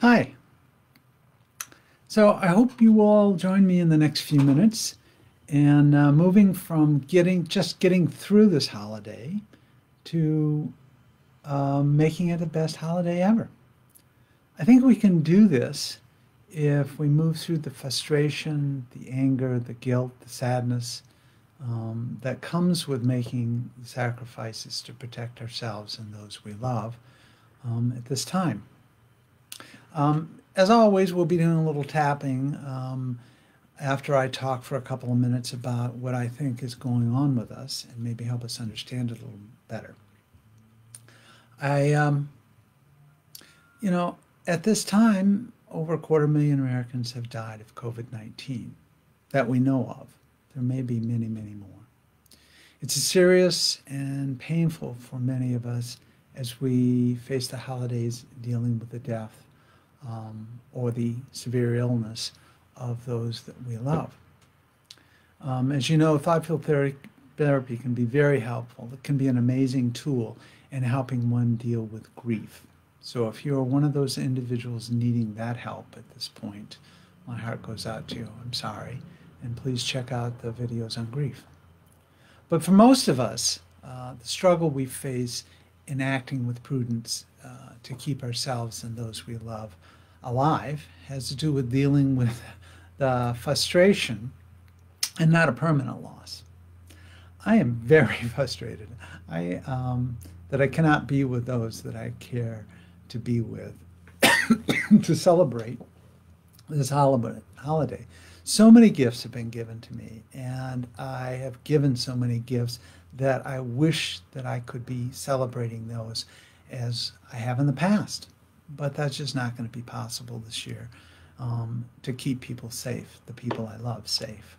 Hi. So I hope you all join me in the next few minutes and uh, moving from getting just getting through this holiday to uh, making it the best holiday ever. I think we can do this if we move through the frustration, the anger, the guilt, the sadness um, that comes with making sacrifices to protect ourselves and those we love um, at this time. Um, as always, we'll be doing a little tapping um, after I talk for a couple of minutes about what I think is going on with us and maybe help us understand it a little better. I, um, you know, at this time, over a quarter million Americans have died of COVID 19 that we know of. There may be many, many more. It's serious and painful for many of us as we face the holidays dealing with the death um, or the severe illness of those that we love. Um, as you know, thought field therapy, can be very helpful. It can be an amazing tool in helping one deal with grief. So if you're one of those individuals needing that help at this point, my heart goes out to you. I'm sorry. And please check out the videos on grief. But for most of us, uh, the struggle we face in acting with prudence uh, to keep ourselves and those we love alive has to do with dealing with the frustration and not a permanent loss. I am very frustrated. I um, that I cannot be with those that I care to be with to celebrate this holiday. So many gifts have been given to me, and I have given so many gifts that I wish that I could be celebrating those as I have in the past. But that's just not going to be possible this year um, to keep people safe, the people I love safe.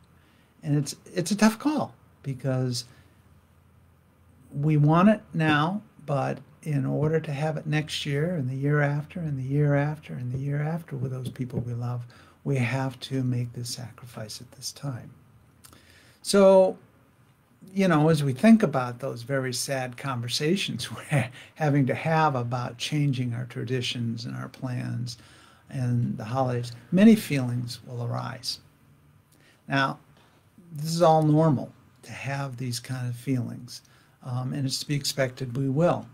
And it's it's a tough call because we want it now, but in order to have it next year and the year after and the year after and the year after with those people we love, we have to make this sacrifice at this time. So, you know, as we think about those very sad conversations we're having to have about changing our traditions and our plans and the holidays, many feelings will arise. Now, this is all normal to have these kind of feelings, um, and it's to be expected we will.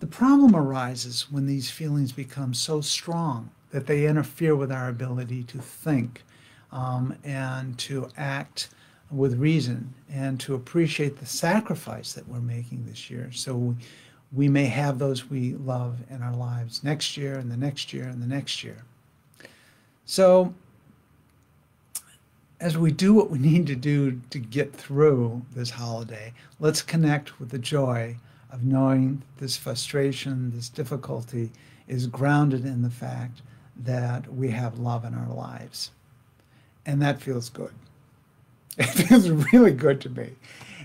The problem arises when these feelings become so strong that they interfere with our ability to think um, and to act with reason and to appreciate the sacrifice that we're making this year. So we, we may have those we love in our lives next year and the next year and the next year. So as we do what we need to do to get through this holiday, let's connect with the joy of knowing this frustration, this difficulty is grounded in the fact that we have love in our lives. And that feels good. It feels really good to me.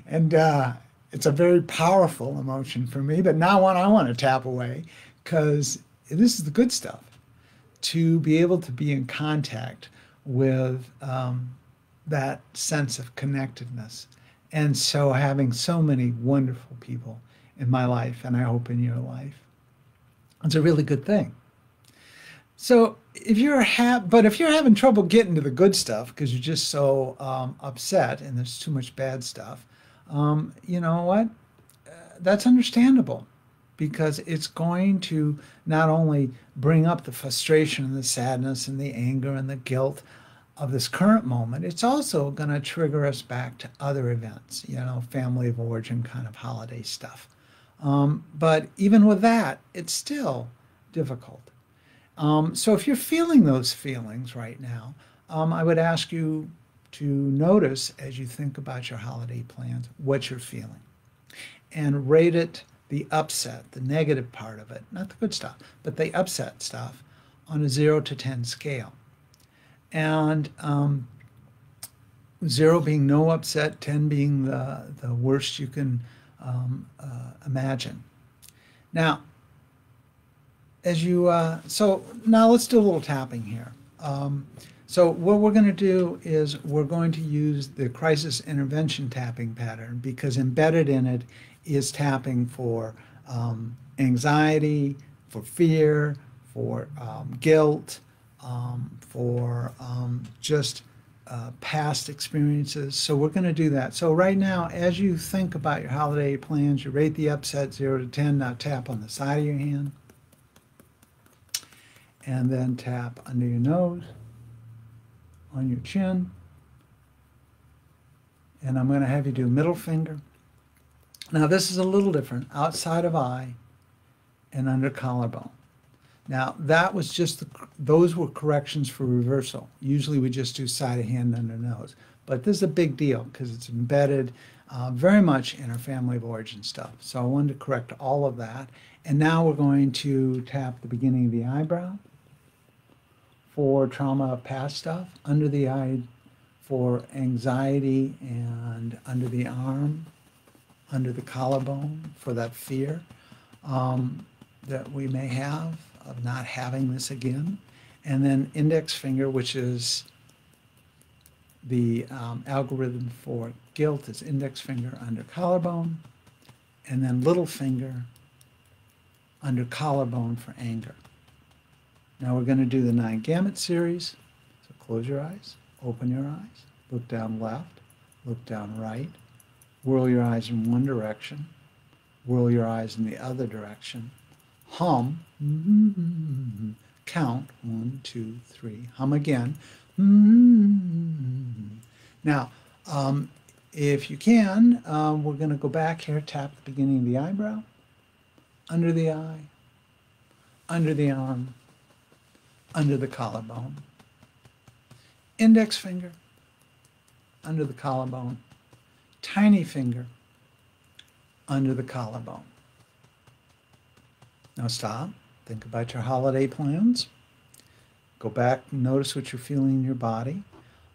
And uh, it's a very powerful emotion for me, but not one I want to tap away because this is the good stuff. To be able to be in contact with um, that sense of connectedness. And so having so many wonderful people in my life, and I hope in your life. It's a really good thing. So if you're ha- but if you're having trouble getting to the good stuff because you're just so um, upset and there's too much bad stuff, um, you know what? Uh, that's understandable because it's going to not only bring up the frustration and the sadness and the anger and the guilt of this current moment, it's also going to trigger us back to other events, you know, family of origin kind of holiday stuff. Um, but even with that, it's still difficult. Um, so if you're feeling those feelings right now, um, I would ask you to notice as you think about your holiday plans what you're feeling and rate it the upset, the negative part of it, not the good stuff, but the upset stuff on a 0 to 10 scale. And um, 0 being no upset, 10 being the, the worst you can um, uh, imagine. Now, as you, uh, so now let's do a little tapping here. Um, so what we're going to do is we're going to use the crisis intervention tapping pattern because embedded in it is tapping for um, anxiety, for fear, for um, guilt, um, for um, just uh, past experiences. So we're going to do that. So right now, as you think about your holiday plans, you rate the upset 0 to 10. Now tap on the side of your hand. And then tap under your nose, on your chin. And I'm going to have you do middle finger. Now this is a little different. Outside of eye and under collarbone. Now that was just the, those were corrections for reversal. Usually we just do side of hand under nose, but this is a big deal because it's embedded uh, very much in our family of origin stuff. So I wanted to correct all of that, and now we're going to tap the beginning of the eyebrow for trauma of past stuff, under the eye for anxiety, and under the arm, under the collarbone for that fear um, that we may have of not having this again. And then index finger, which is the um, algorithm for guilt, is index finger under collarbone, and then little finger under collarbone for anger. Now we're going to do the nine gamut series. So close your eyes, open your eyes, look down left, look down right, whirl your eyes in one direction, whirl your eyes in the other direction, hum, mm-hmm. count one, two, three, hum again. Mm-hmm. Now, um, if you can, um, we're going to go back here, tap the beginning of the eyebrow, under the eye, under the arm, under the collarbone, index finger, under the collarbone, tiny finger, under the collarbone. Now stop, think about your holiday plans. Go back, notice what you're feeling in your body,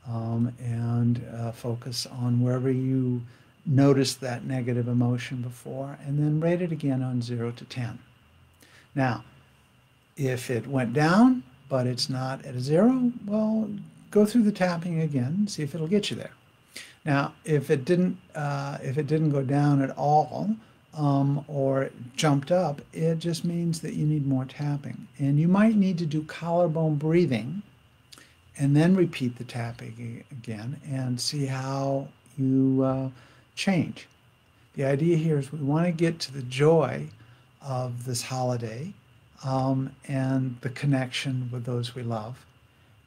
um, and uh, focus on wherever you noticed that negative emotion before, and then rate it again on 0 to 10. Now, if it went down, but it's not at a zero, well, go through the tapping again, see if it'll get you there. Now, if it didn't, uh, if it didn't go down at all, um, or jumped up, it just means that you need more tapping. And you might need to do collarbone breathing and then repeat the tapping again and see how you uh, change. The idea here is we want to get to the joy of this holiday um, and the connection with those we love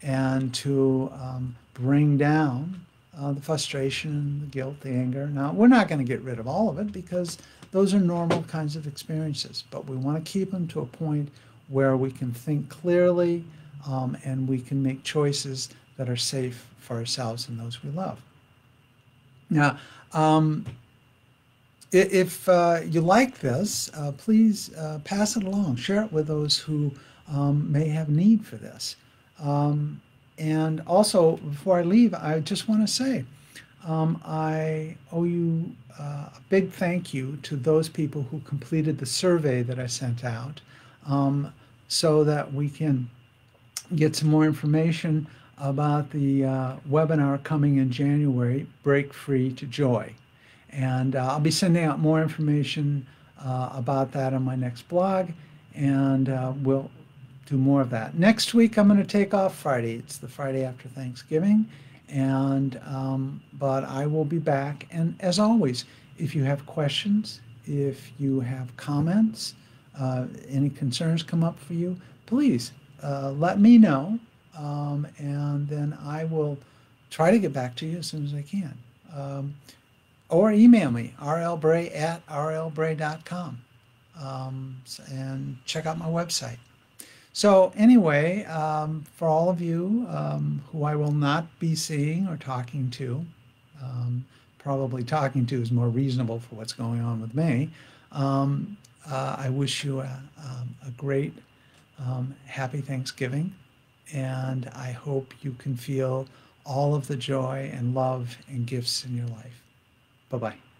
and to um, bring down uh, the frustration, the guilt, the anger. Now, we're not going to get rid of all of it because those are normal kinds of experiences, but we want to keep them to a point where we can think clearly um, and we can make choices that are safe for ourselves and those we love. Now, um, if uh, you like this, uh, please uh, pass it along, share it with those who um, may have need for this. Um, and also, before I leave, I just want to say um, I owe you uh, a big thank you to those people who completed the survey that I sent out um, so that we can get some more information about the uh, webinar coming in January, Break Free to Joy. And uh, I'll be sending out more information uh, about that on my next blog, and uh, we'll do more of that. Next week, I'm going to take off Friday. It's the Friday after Thanksgiving and um, but I will be back. And as always, if you have questions, if you have comments, uh, any concerns come up for you, please uh, let me know, um, and then I will try to get back to you as soon as I can. Um, or email me, rlbray at rlbray.com, um, and check out my website. So anyway, um, for all of you um, who I will not be seeing or talking to, um, probably talking to is more reasonable for what's going on with me. Um, uh, I wish you a, um, a great, happy Thanksgiving, and I hope you can feel all of the joy and love and gifts in your life. Bye bye.